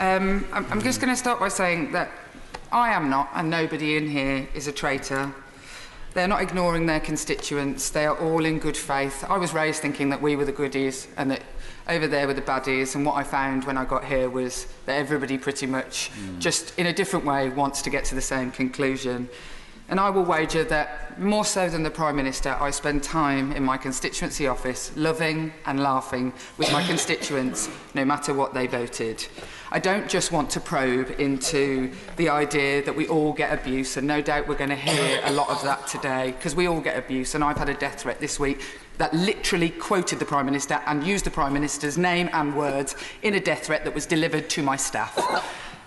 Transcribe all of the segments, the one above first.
Um, I'm, I'm just going to start by saying that I am not, and nobody in here is a traitor. They're not ignoring their constituents. They are all in good faith. I was raised thinking that we were the goodies and that over there were the baddies. And what I found when I got here was that everybody pretty much, mm. just in a different way, wants to get to the same conclusion. And I will wager that more so than the Prime Minister, I spend time in my constituency office loving and laughing with my constituents, no matter what they voted. I don't just want to probe into the idea that we all get abuse, and no doubt we're going to hear a lot of that today, because we all get abuse, and I've had a death threat this week that literally quoted the Prime Minister and used the Prime Minister's name and words in a death threat that was delivered to my staff.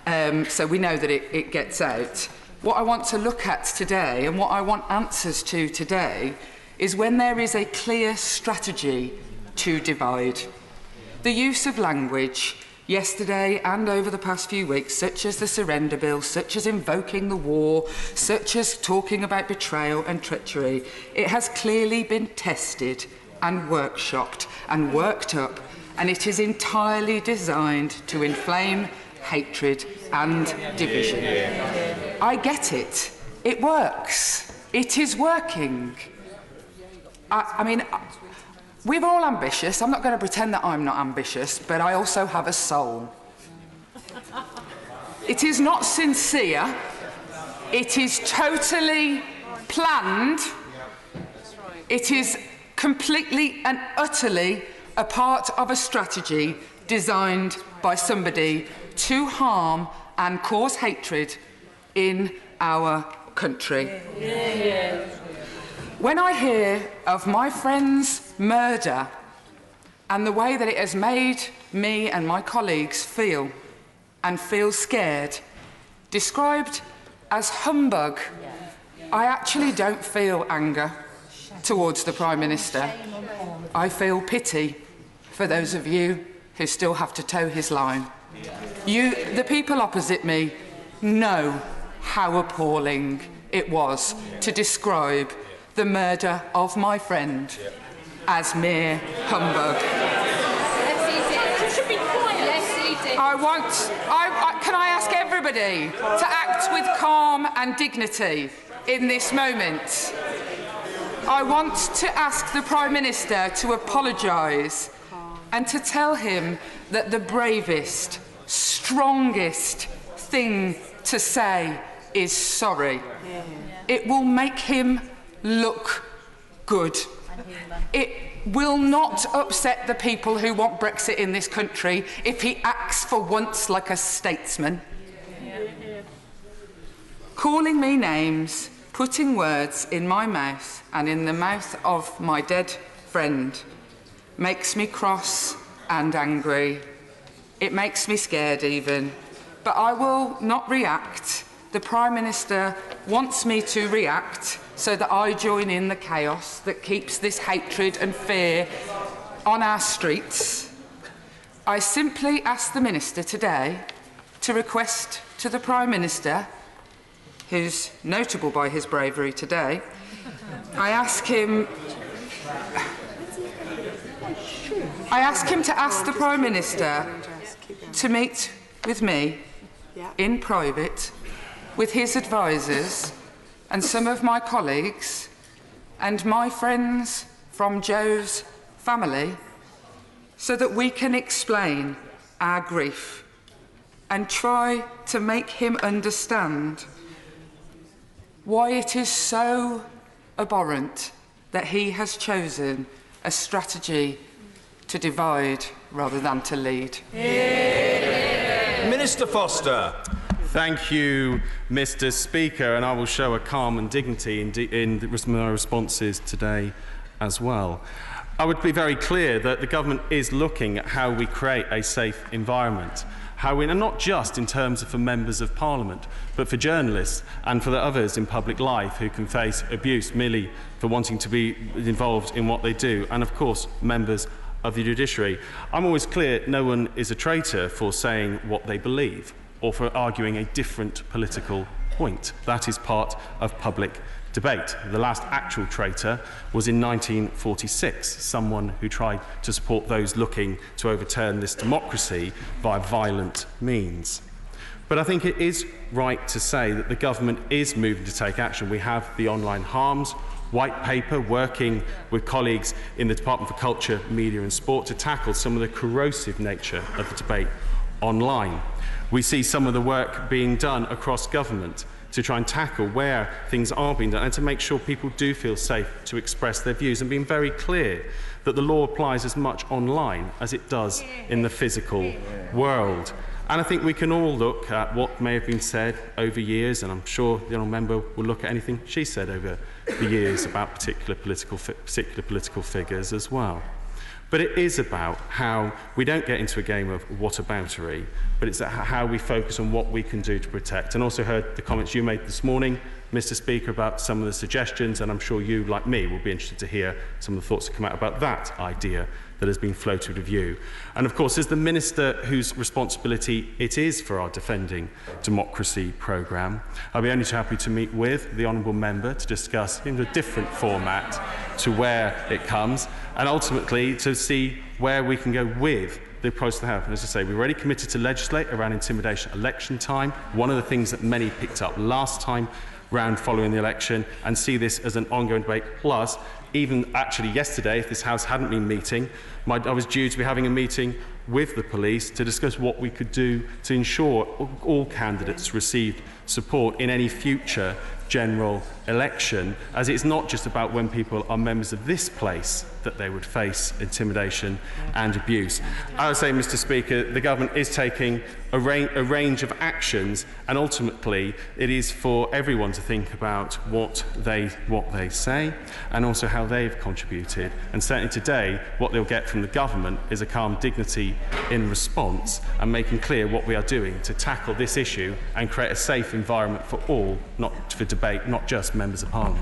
Um, so we know that it, it gets out. What I want to look at today and what I want answers to today is when there is a clear strategy to divide. The use of language yesterday and over the past few weeks, such as the surrender bill, such as invoking the war, such as talking about betrayal and treachery, it has clearly been tested and workshopped and worked up, and it is entirely designed to inflame hatred and division. I get it. It works. It is working. I, I mean, we're all ambitious. I'm not going to pretend that I'm not ambitious, but I also have a soul. It is not sincere. It is totally planned. It is completely and utterly a part of a strategy designed by somebody to harm and cause hatred in our country. When I hear of my friend's murder and the way that it has made me and my colleagues feel and feel scared, described as humbug, I actually don't feel anger towards the Prime Minister. I feel pity for those of you who still have to toe his line. You, the people opposite me know how appalling it was to describe the murder of my friend as mere humbug. I want, I, I, can I ask everybody to act with calm and dignity in this moment? I want to ask the Prime Minister to apologise and to tell him that the bravest, strongest thing to say is sorry. It will make him look good. It will not upset the people who want Brexit in this country if he acts for once like a statesman. Calling me names, putting words in my mouth and in the mouth of my dead friend makes me cross and angry. It makes me scared even. But I will not react. The Prime Minister wants me to react so that I join in the chaos that keeps this hatred and fear on our streets. I simply ask the Minister today to request to the Prime Minister, who's notable by his bravery today, I ask him I ask him to ask the Prime Minister to meet with me in private with his advisers and some of my colleagues and my friends from Jo's family so that we can explain our grief and try to make him understand why it is so abhorrent that he has chosen a strategy to divide rather than to lead. Yeah. Minister Foster. Thank you, Mr. Speaker, and I will show a calm and dignity in, in my responses today as well. I would be very clear that the government is looking at how we create a safe environment. How we, and not just in terms of for members of parliament, but for journalists and for the others in public life who can face abuse merely for wanting to be involved in what they do, and of course, members of the judiciary. I'm always clear no one is a traitor for saying what they believe or for arguing a different political point. That is part of public debate. The last actual traitor was in 1946, someone who tried to support those looking to overturn this democracy by violent means. But I think it is right to say that the government is moving to take action. We have the online harms white paper working with colleagues in the Department for Culture, Media and Sport to tackle some of the corrosive nature of the debate online. We see some of the work being done across government to try and tackle where things are being done and to make sure people do feel safe to express their views and being very clear that the law applies as much online as it does in the physical world. And I think we can all look at what may have been said over years, and I'm sure the honourable member will look at anything she said over the years about particular political, particular political figures as well. But it is about how we don't get into a game of whataboutery, but it's how we focus on what we can do to protect. And also heard the comments you made this morning, Mr Speaker, about some of the suggestions, and I'm sure you, like me, will be interested to hear some of the thoughts that come out about that idea that has been floated with you. And of course, as the Minister whose responsibility it is for our Defending Democracy programme, I'll be only too happy to meet with the Honourable Member to discuss in a different format to where it comes and ultimately to see where we can go with the approach to have. And as I say, we're already committed to legislate around intimidation election time. One of the things that many picked up last time round following the election and see this as an ongoing debate. Plus, even actually yesterday, if this House hadn't been meeting, My, I was due to be having a meeting with the police to discuss what we could do to ensure all candidates received support in any future general election, as it's not just about when people are members of this place that they would face intimidation and abuse. I would say, Mr Speaker, the government is taking a, ra a range of actions and ultimately it is for everyone to think about what they, what they say and also how they've contributed. And certainly today, what they'll get from the government is a calm dignity in response and making clear what we are doing to tackle this issue and create a safe environment for all, not for debate, not just members of parliament.